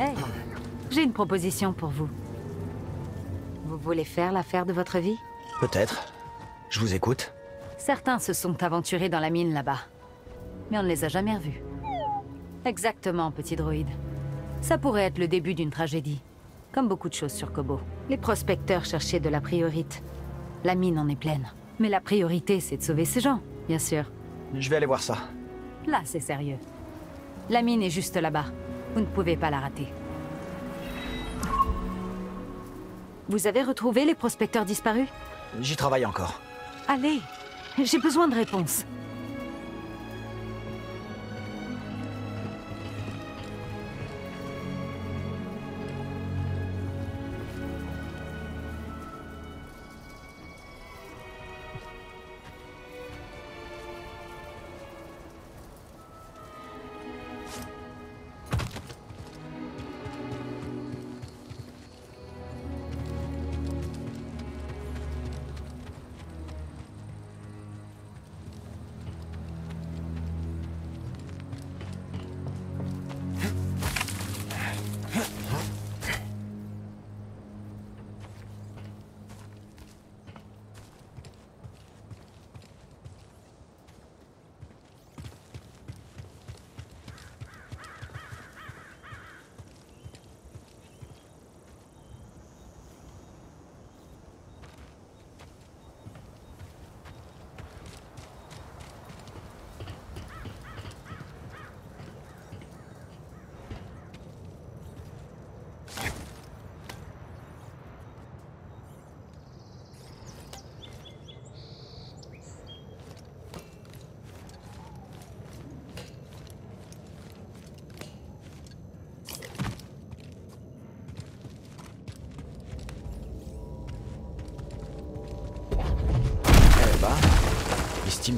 Hey, j'ai une proposition pour vous. Vous voulez faire l'affaire de votre vie? Peut-être. Je vous écoute. Certains se sont aventurés dans la mine là-bas. Mais on ne les a jamais revus. Exactement, petit droïde. Ça pourrait être le début d'une tragédie. Comme beaucoup de choses sur Kobo. Les prospecteurs cherchaient de la priorité. La mine en est pleine. Mais la priorité, c'est de sauver ces gens, bien sûr. Je vais aller voir ça. Là, c'est sérieux. La mine est juste là-bas. Vous ne pouvez pas la rater. Vous avez retrouvé les prospecteurs disparus? J'y travaille encore. Allez, j'ai besoin de réponses.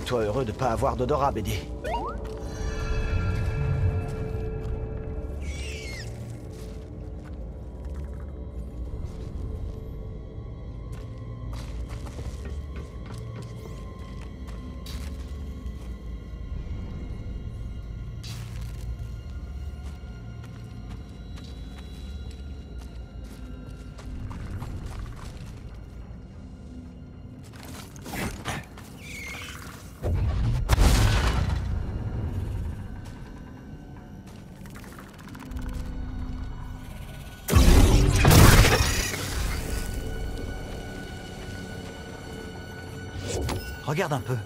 Estime-toi heureux de pas avoir d'odorat, BD. Regarde un peu.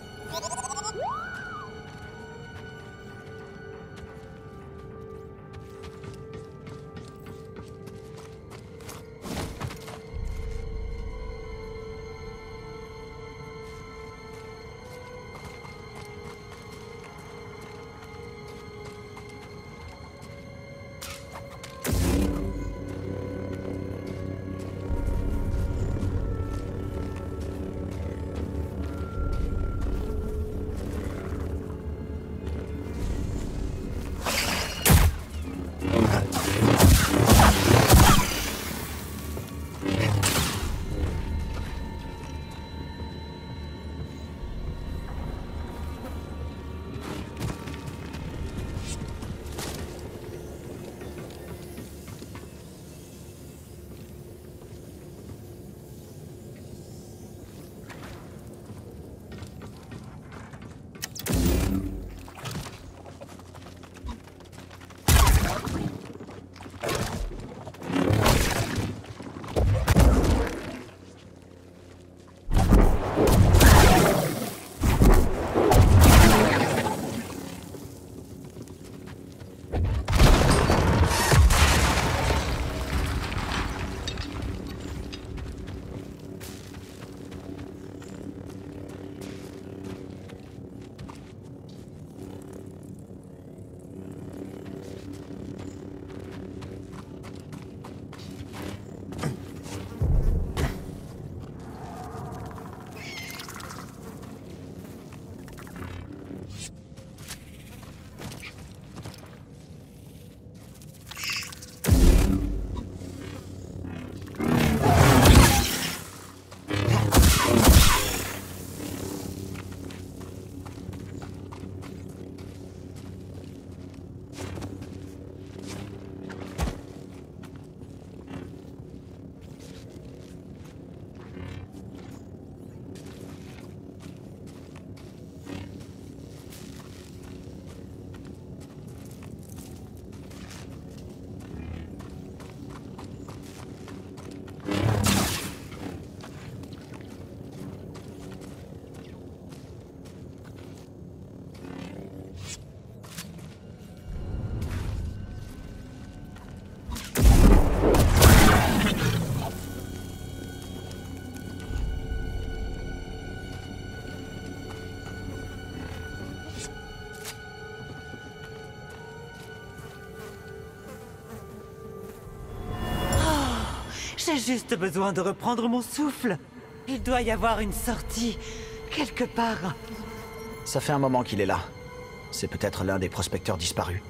Juste besoin de reprendre mon souffle. Il doit y avoir une sortie, quelque part. Ça fait un moment qu'il est là. C'est peut-être l'un des prospecteurs disparus.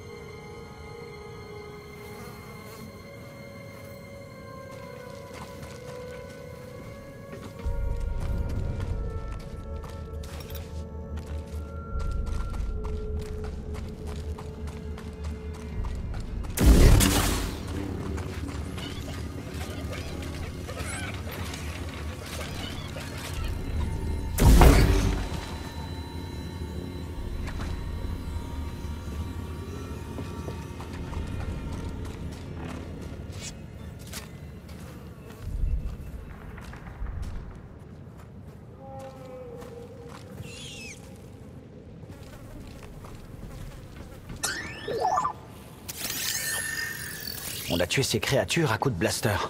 Tué ces créatures à coups de blaster.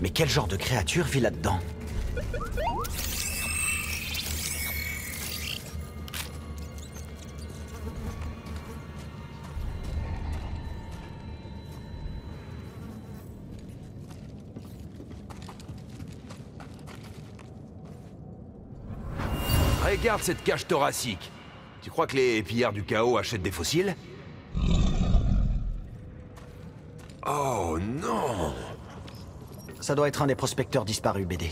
Mais quel genre de créature vit là-dedans Regarde cette cage thoracique. Tu crois que les pillards du chaos achètent des fossiles? Oh non Ça doit être un des prospecteurs disparus, BD.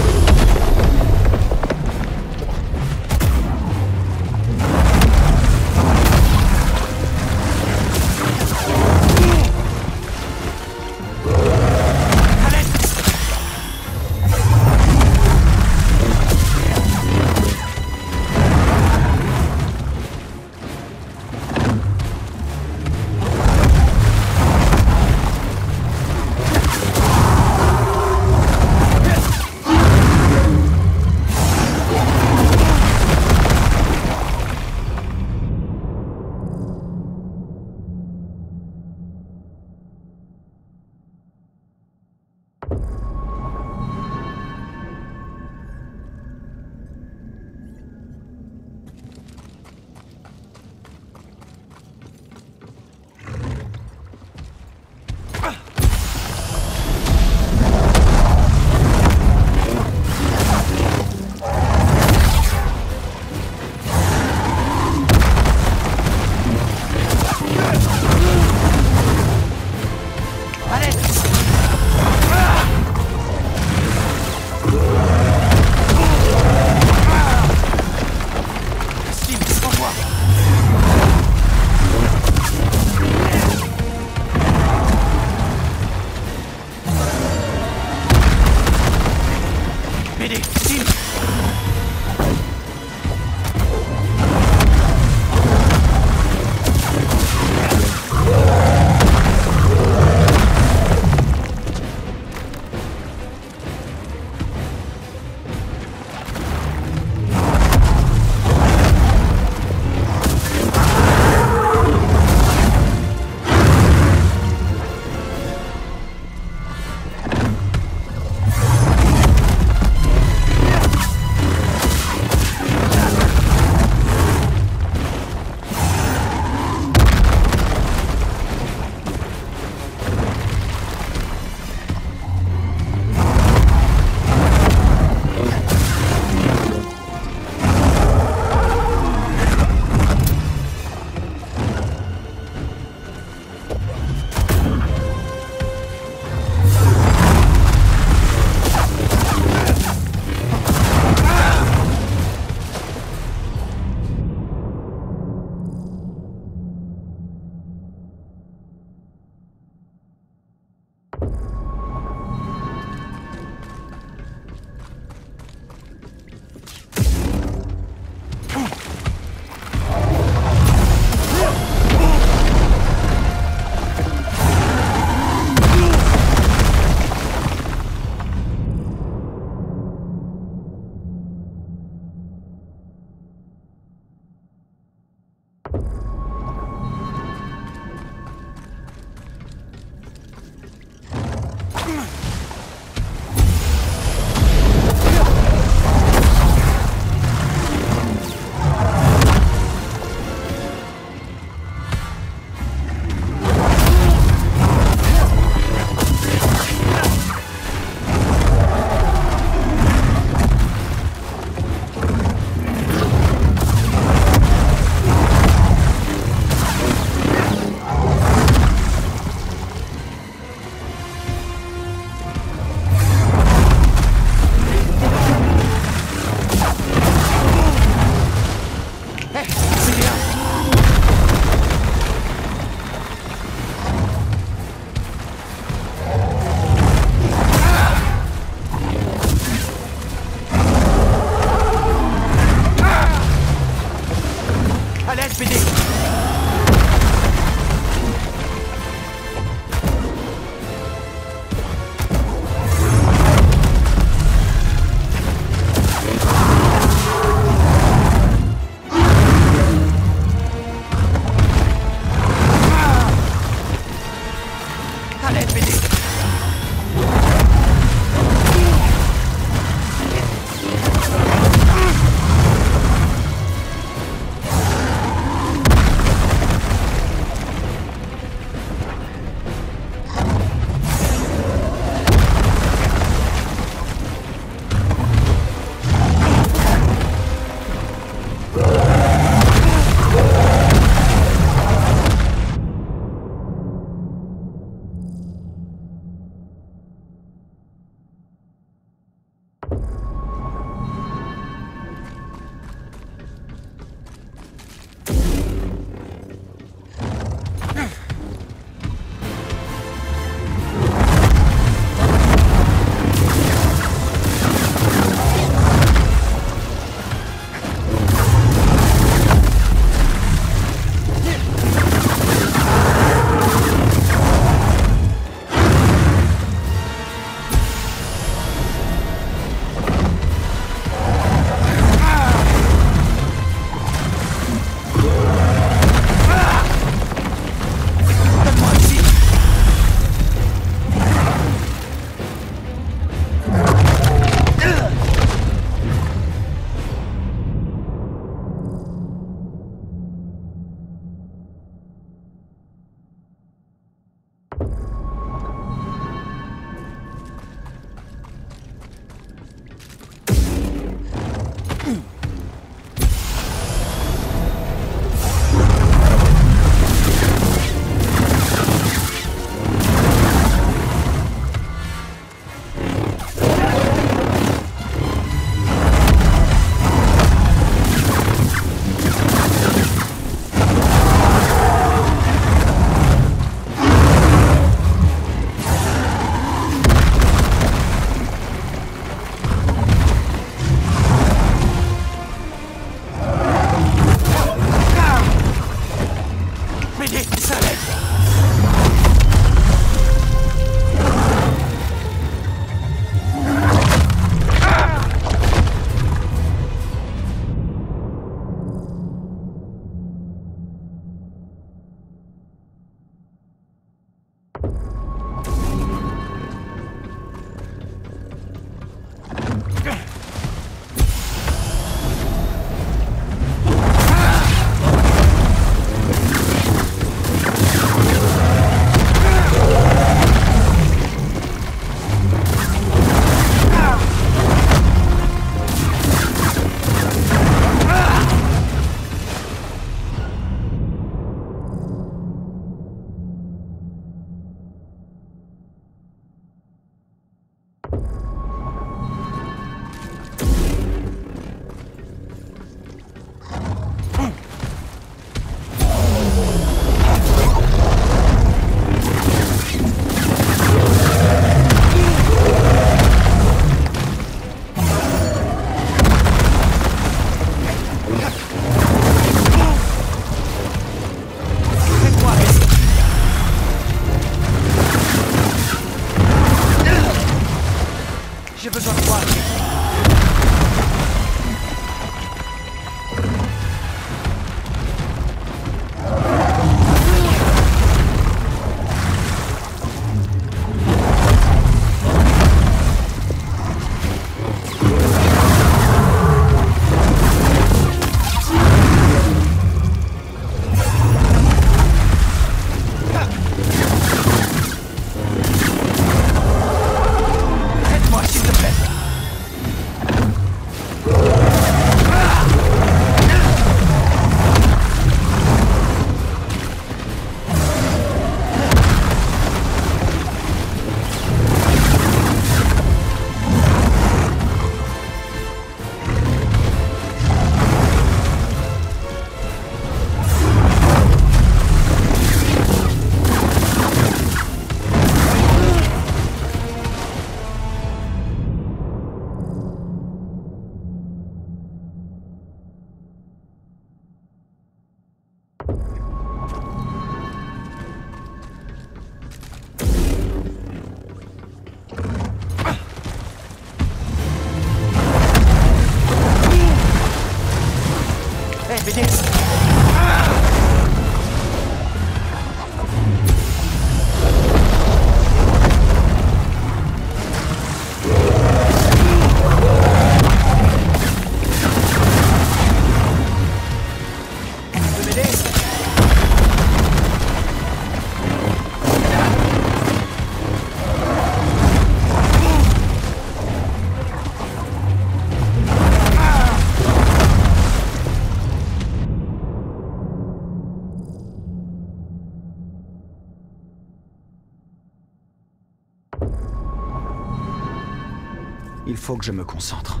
Faut que je me concentre.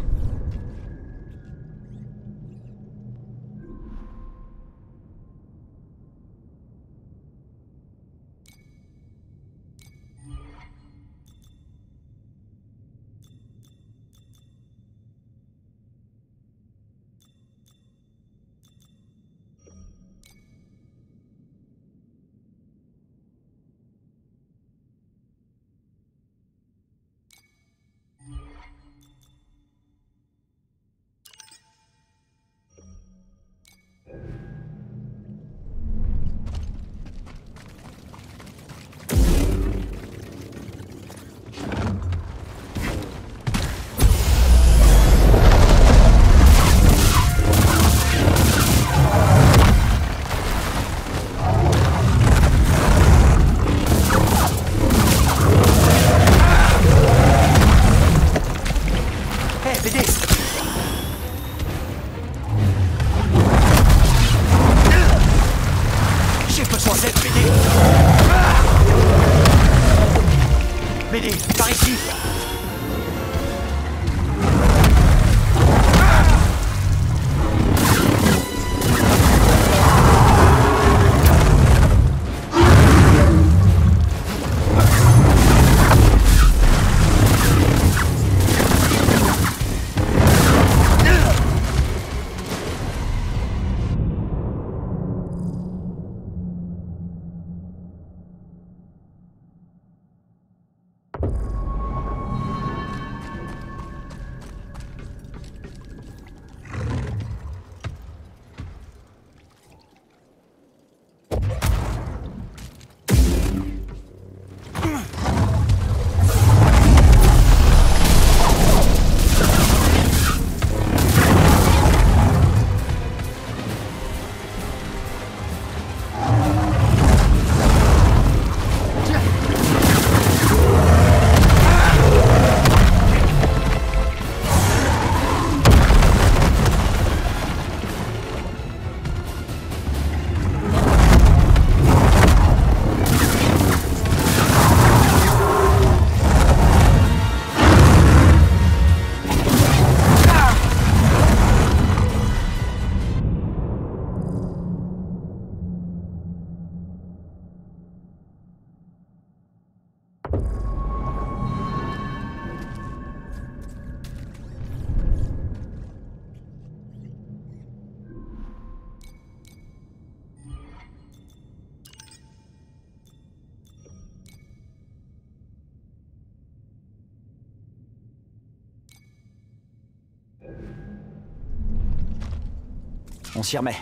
On s'y remet.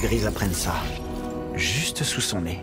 Grise apprenne ça. Juste sous son nez.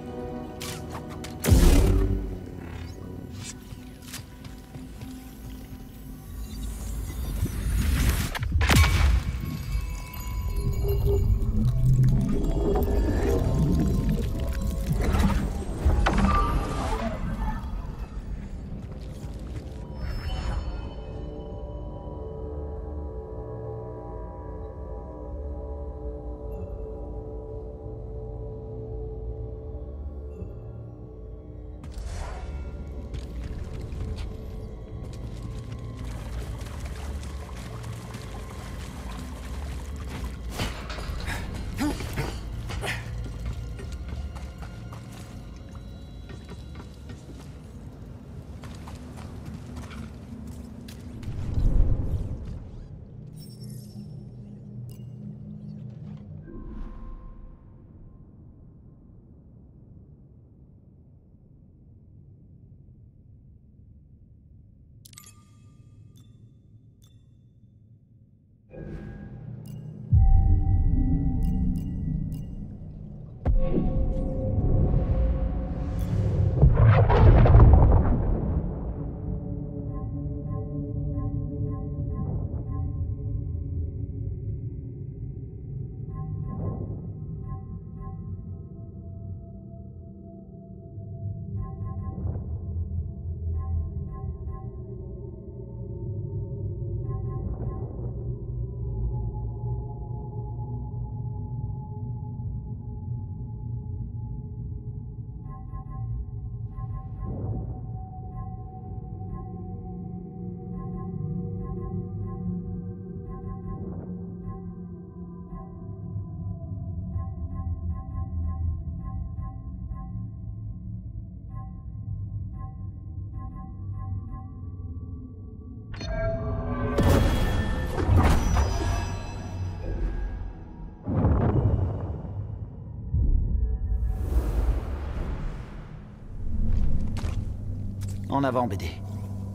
En avant, BD.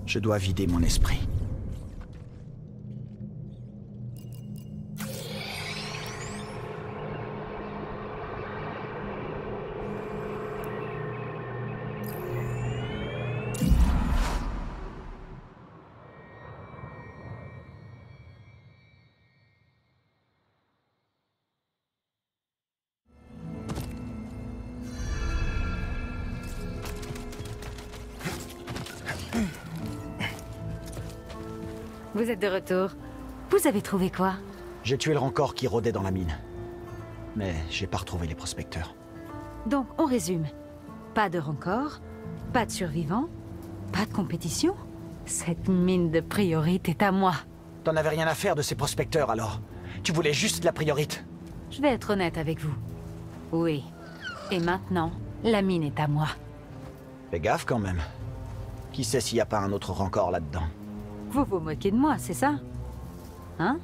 Je dois vider mon esprit. Vous êtes de retour. Vous avez trouvé quoi? J'ai tué le rancor qui rôdait dans la mine. Mais j'ai pas retrouvé les prospecteurs. Donc, on résume. Pas de rancor, pas de survivants, pas de compétition. Cette mine de priorite est à moi. T'en avais rien à faire de ces prospecteurs alors Tu voulais juste la priorite Je vais être honnête avec vous. Oui. Et maintenant, la mine est à moi. Fais gaffe quand même. Qui sait s'il y a pas un autre rancor là-dedans? Vous vous moquez de moi, c'est ça? Hein?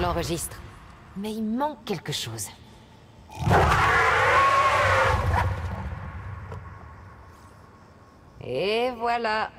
L'enregistre. Mais il manque quelque chose. Et voilà.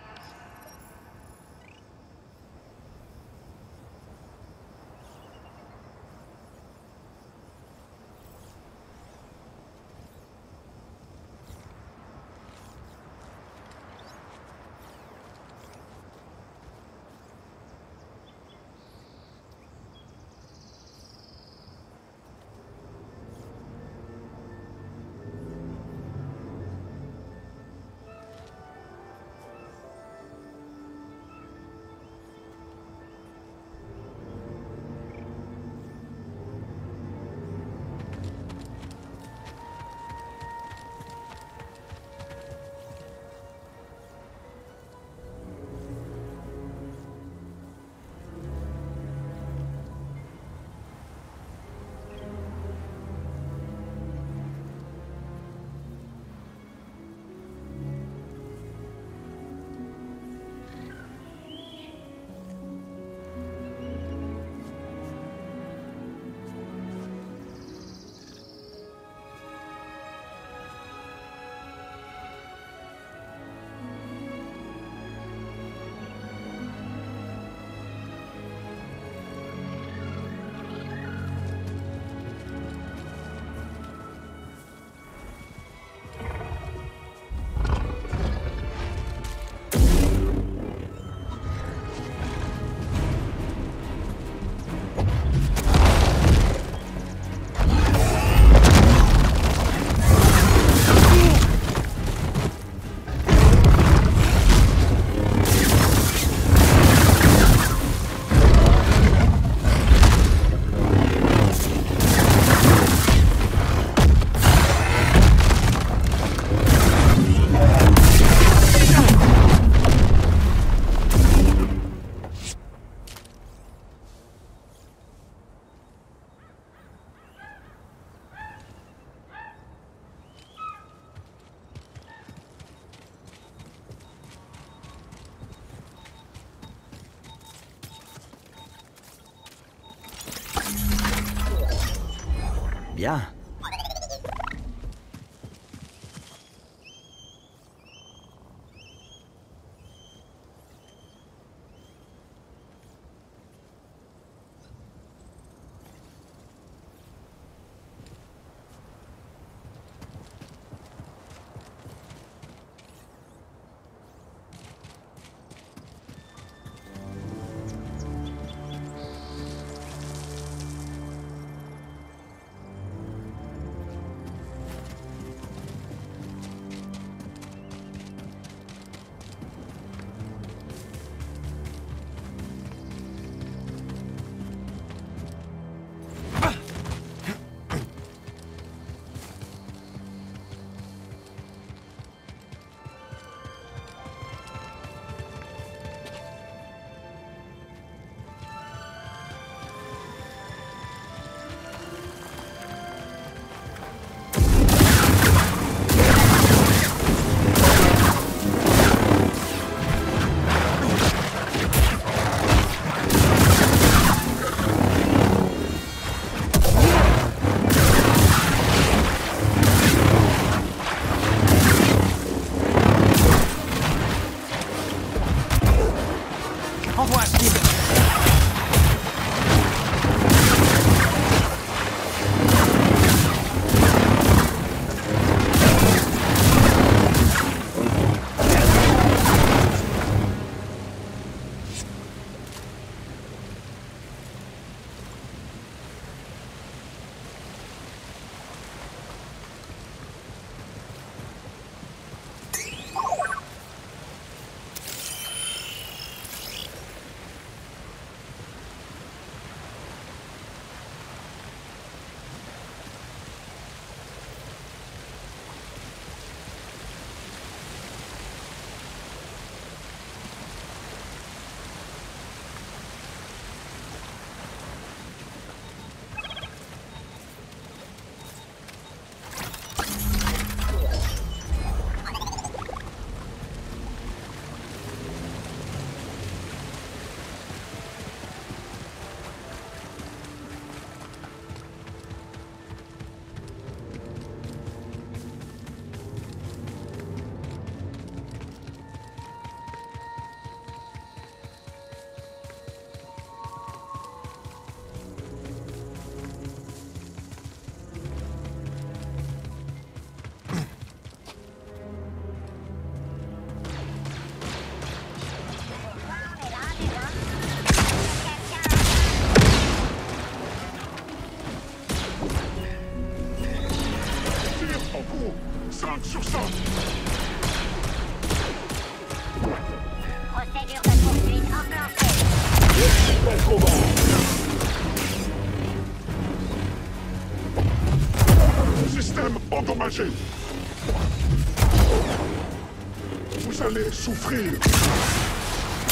Souffrir.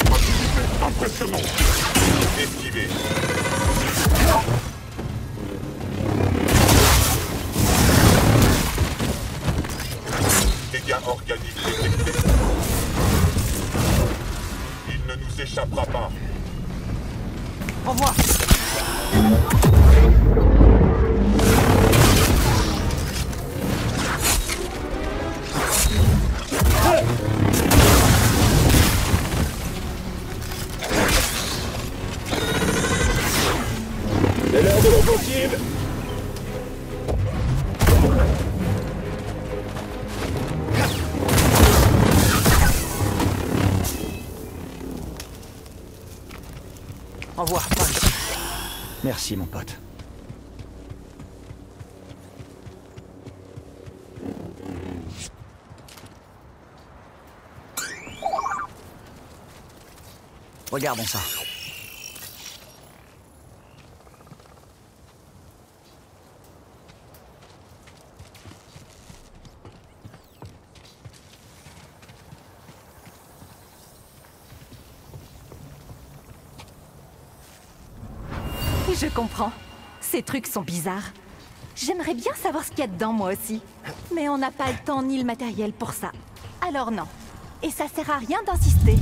Activité impressionnante. Esquivé. Merci, mon pote. Regardons ça. Je comprends. Ces trucs sont bizarres. J'aimerais bien savoir ce qu'il y a dedans, moi aussi. Mais on n'a pas le temps ni le matériel pour ça. Alors non. Et ça sert à rien d'insister.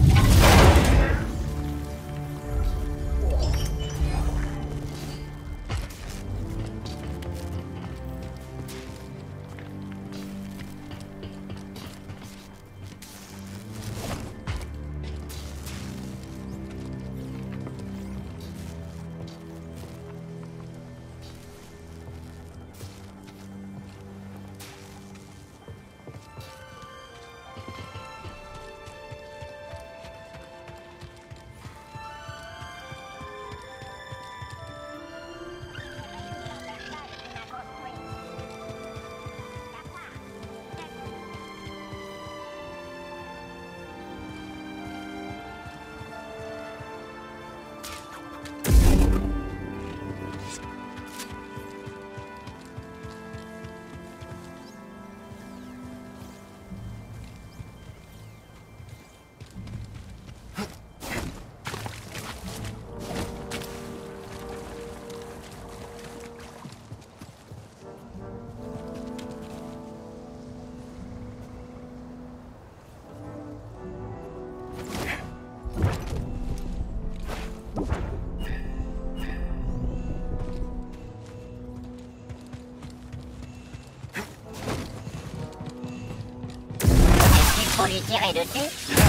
Tirer dessus.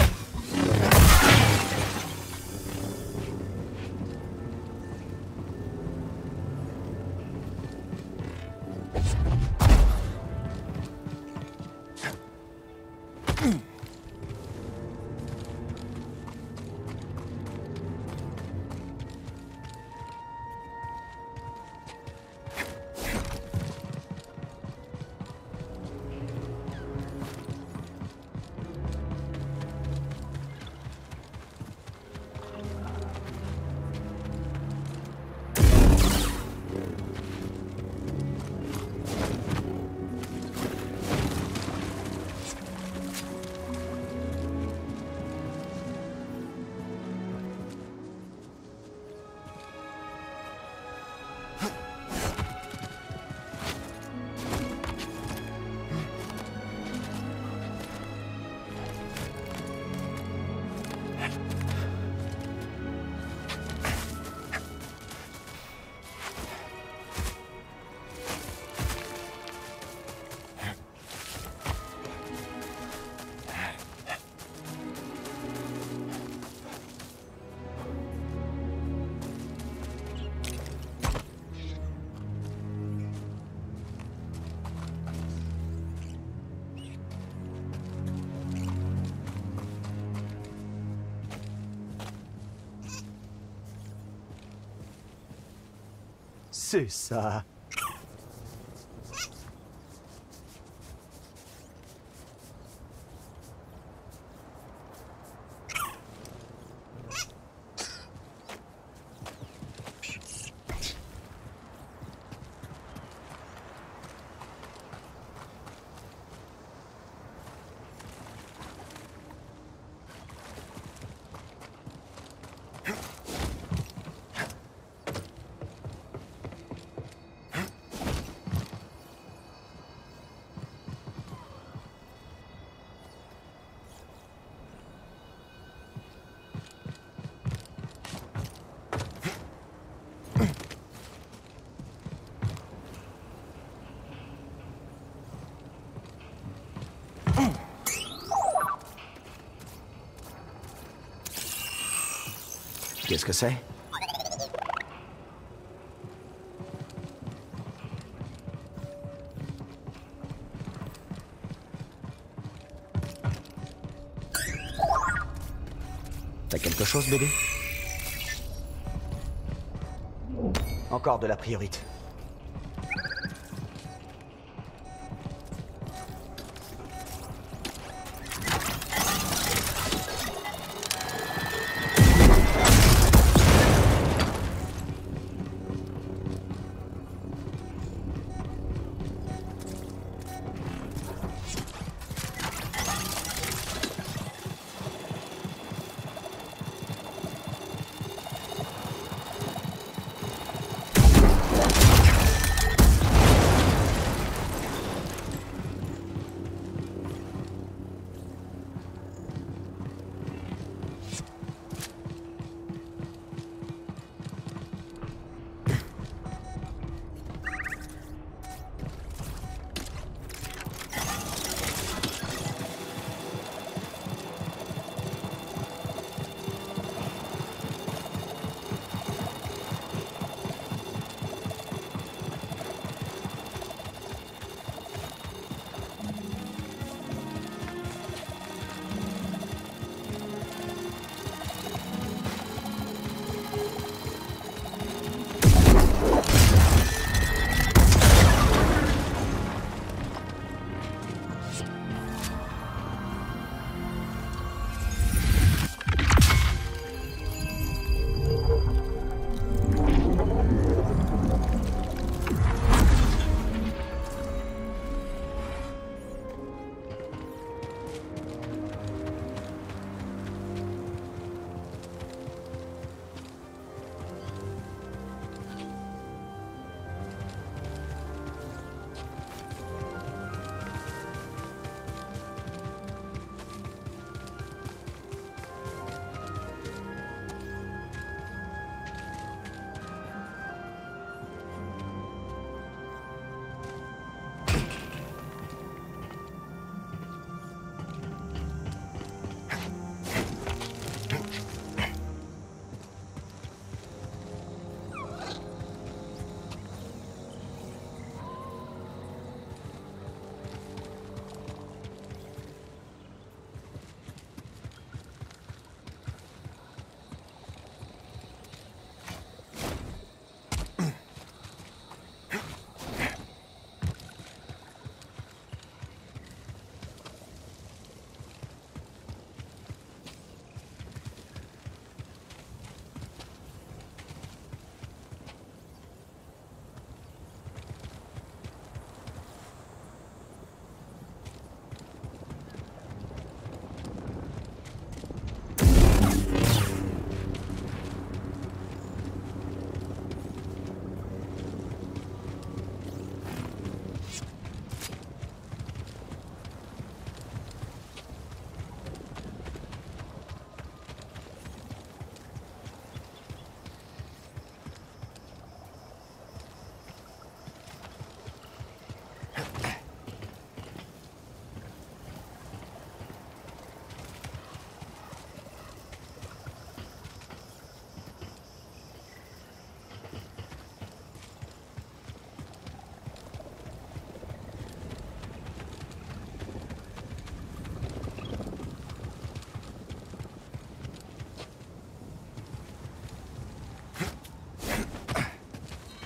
C'est ça. Que c'est? T'as quelque chose, bébé? Encore de la priorité.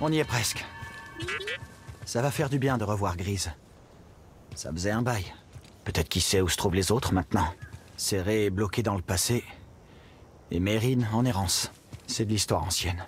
On y est presque. Ça va faire du bien de revoir Grise. Ça faisait un bail. Peut-être qui sait où se trouvent les autres maintenant. Serré et bloqué dans le passé. Et Mérine en errance. C'est de l'histoire ancienne.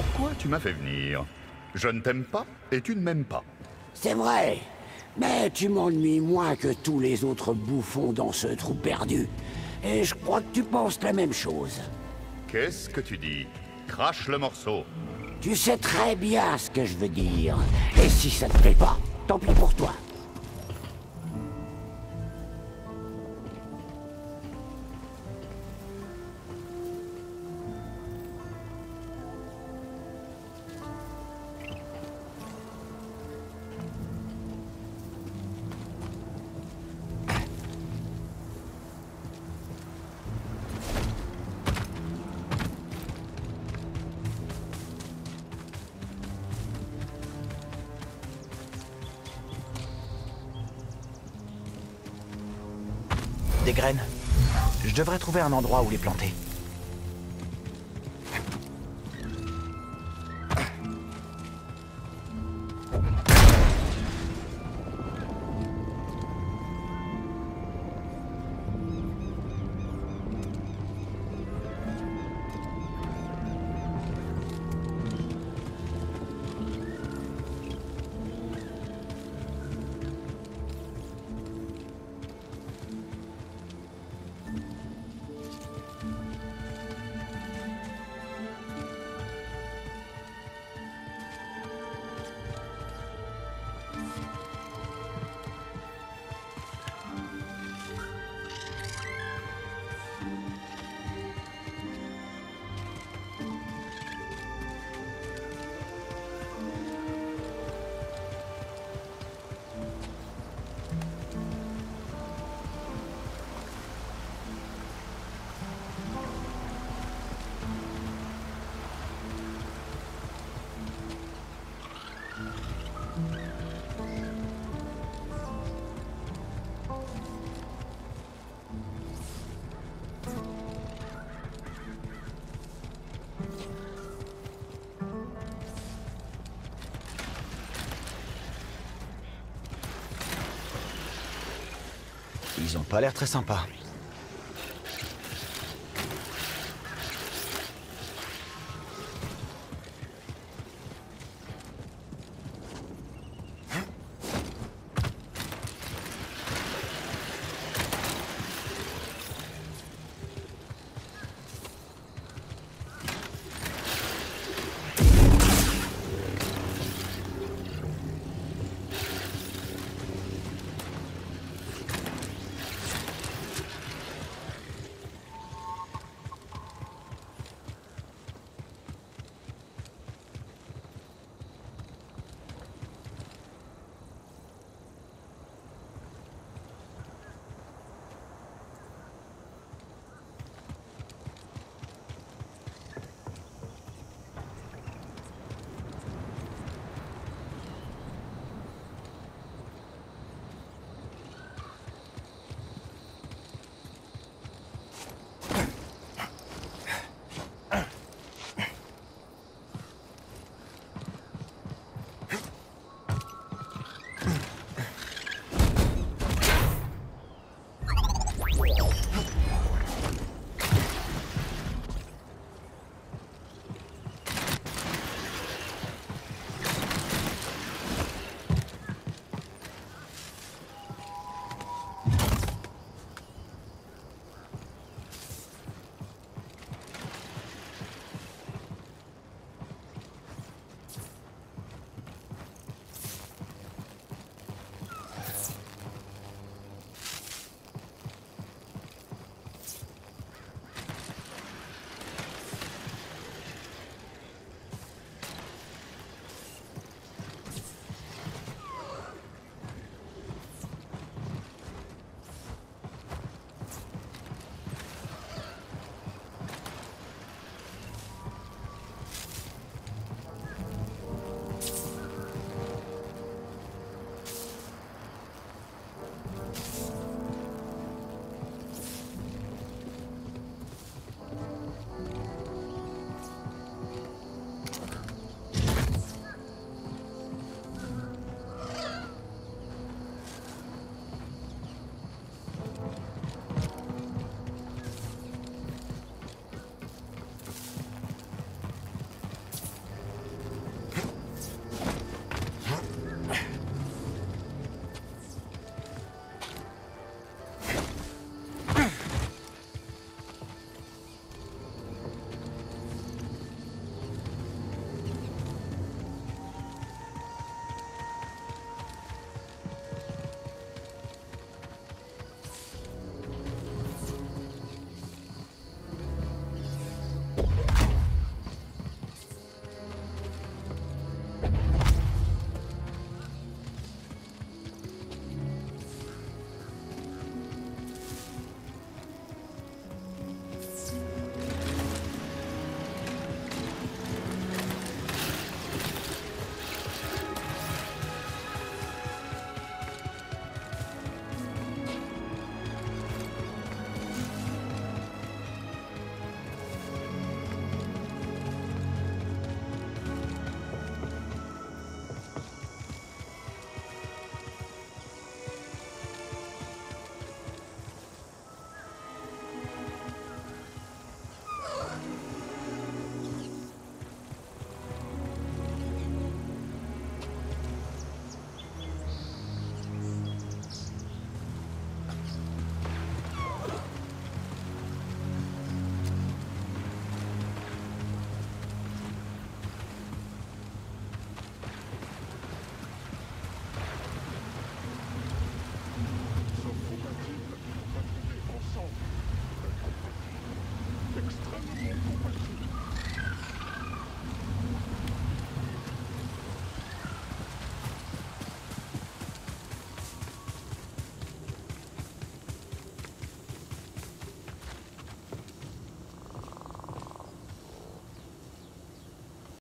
Pourquoi tu m'as fait venir? Je ne t'aime pas et tu ne m'aimes pas. C'est vrai. Mais tu m'ennuies moins que tous les autres bouffons dans ce trou perdu. Et je crois que tu penses la même chose. Qu'est-ce que tu dis? Crache le morceau. Tu sais très bien ce que je veux dire. Et si ça te plaît pas, tant pis pour toi. Je devrais trouver un endroit où les planter. Ils ont pas l'air très sympas.